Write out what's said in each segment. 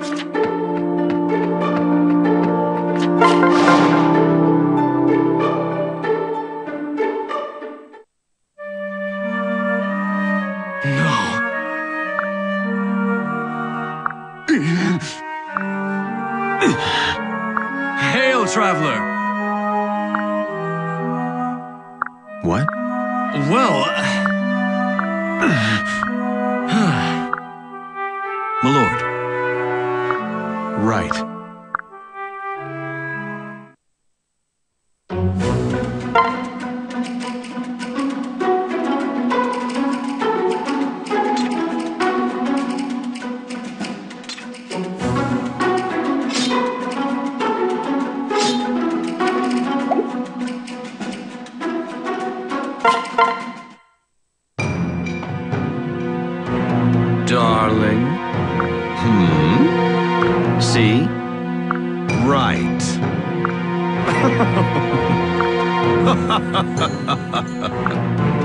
Hail,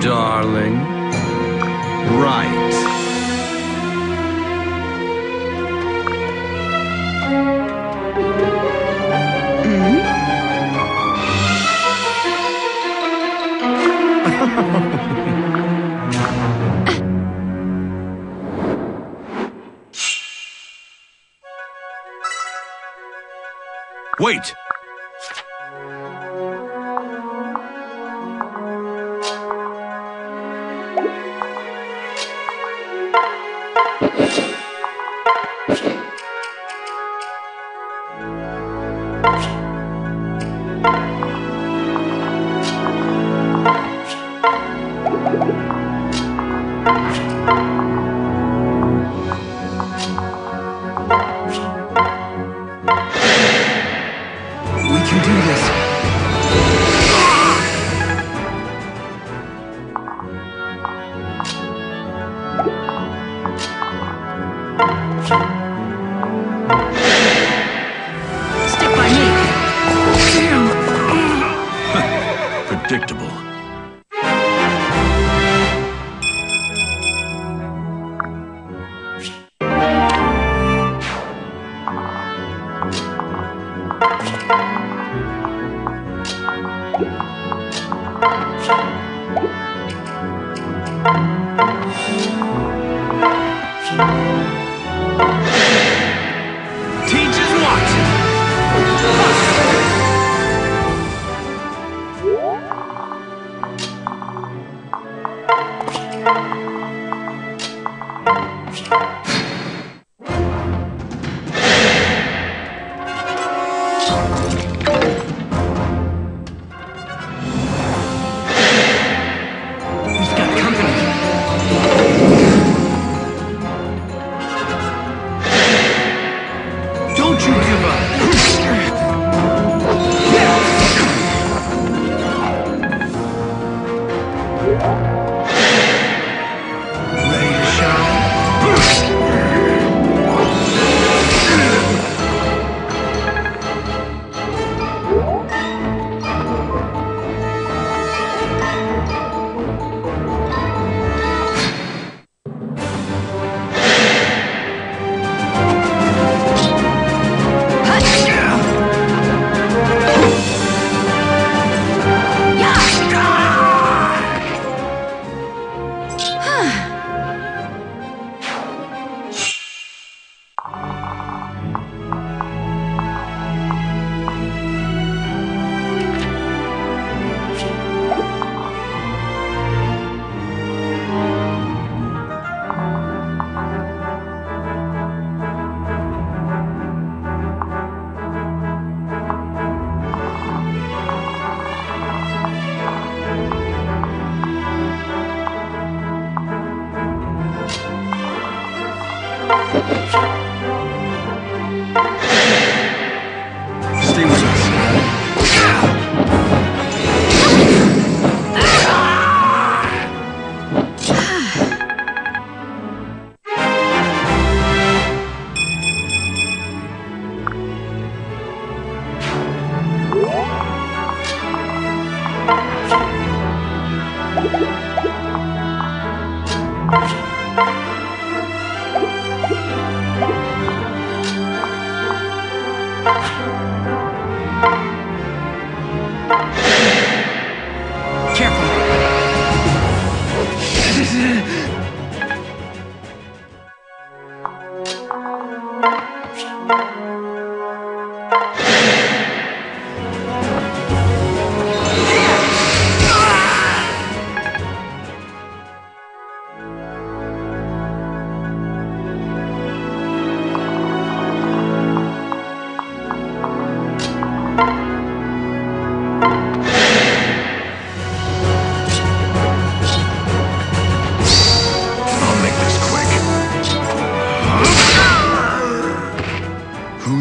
Darling. Right. Wait!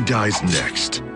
Dies next?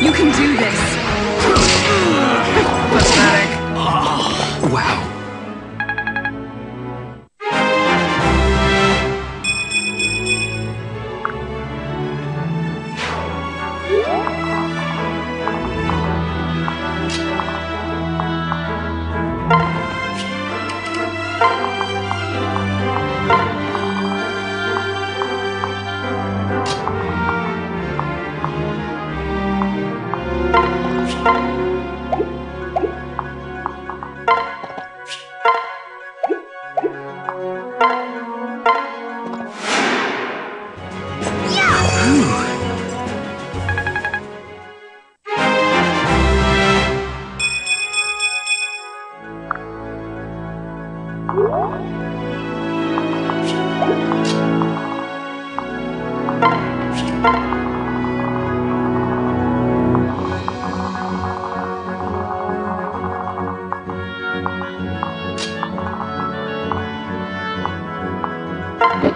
You can do this. Pathetic. Wow. Thank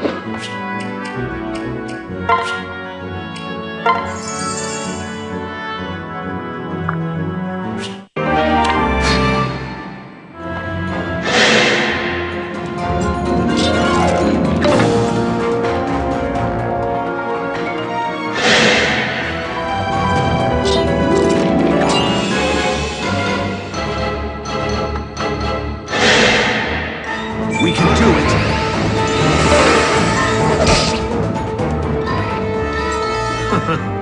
呵 呵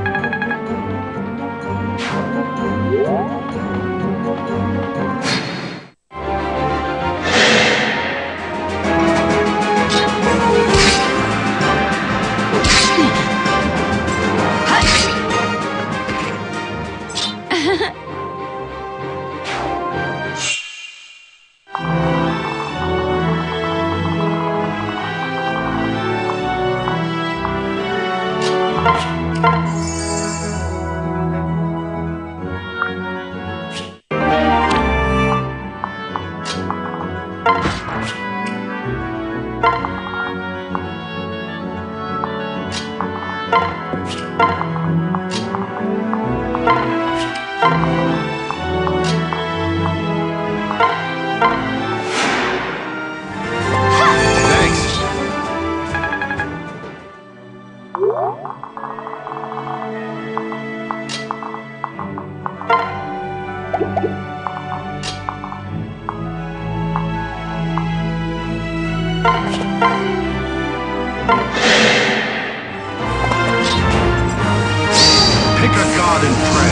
Pick a god and pray.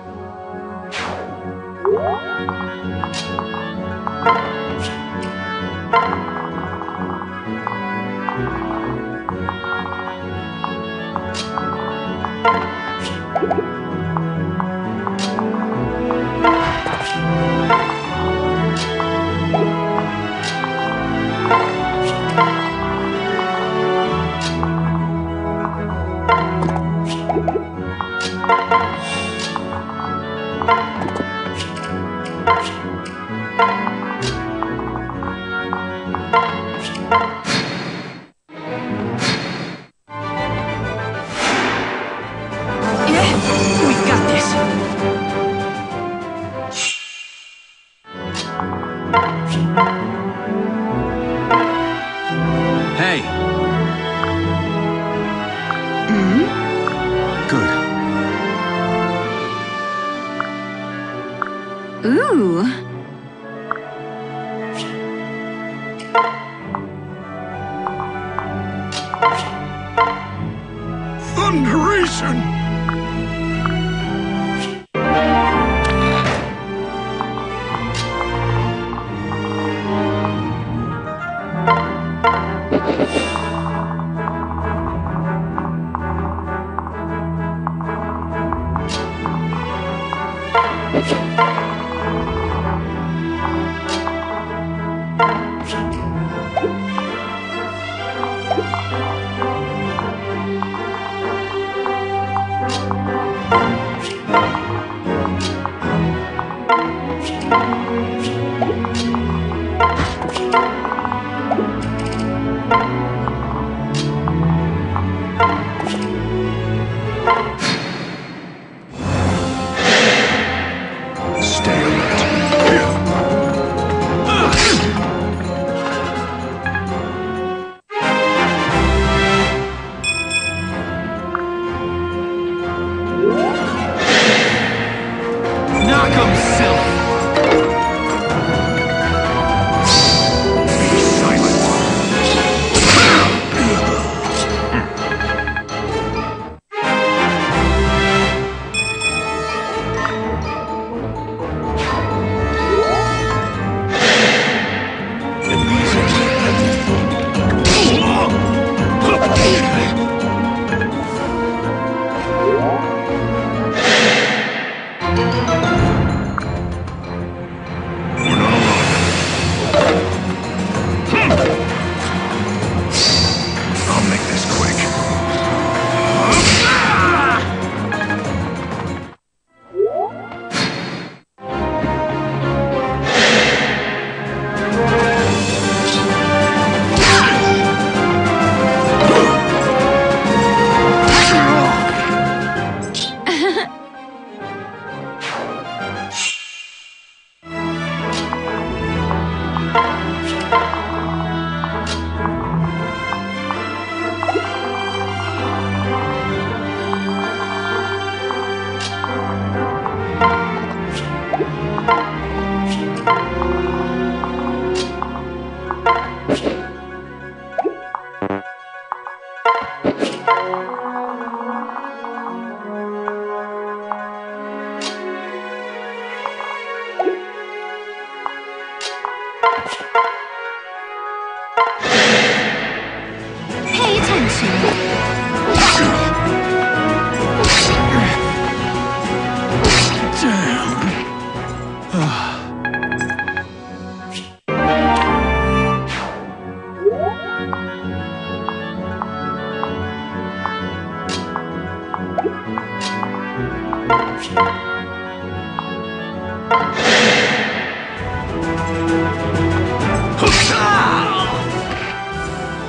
Amém.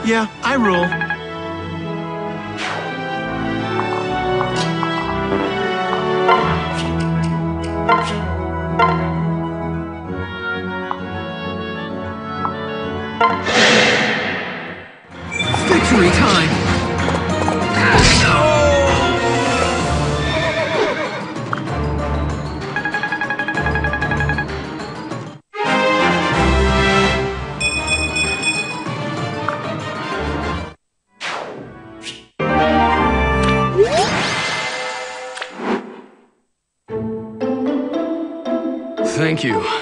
Yeah, I rule. Thank you.